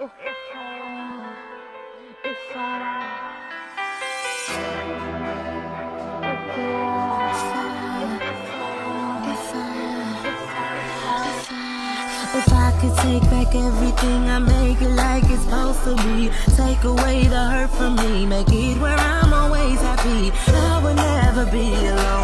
If I could take back everything, I make it like it's supposed to be. Take away the hurt from me, make it where I'm always happy. I would never be alone,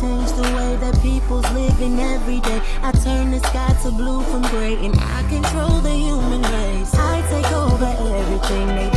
change the way that people's living every day. I turn the sky to blue from gray, and I control the human race. I take over everything they